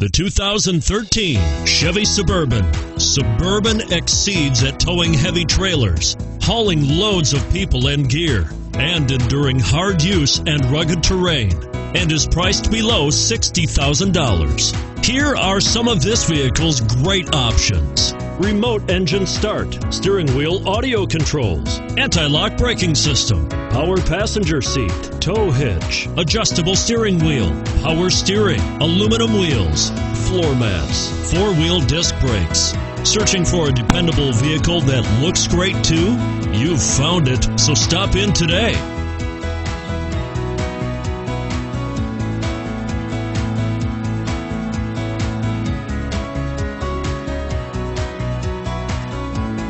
The 2013 Chevy Suburban. Suburban exceeds at towing heavy trailers, hauling loads of people and gear, and enduring hard use and rugged terrain, and is priced below $60,000. Here are some of this vehicle's great options remote engine start, steering wheel audio controls, anti lock braking system, power passenger seat, tow hitch, adjustable steering wheel, power steering, aluminum wheels, floor mats, four wheel disc brakes. Searching for a dependable vehicle that looks great too? You've found it, so stop in today.